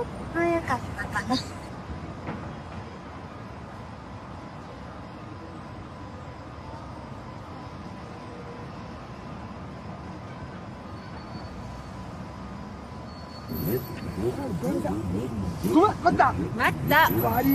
っと早かったかな。ごめん、待った。待った。悪い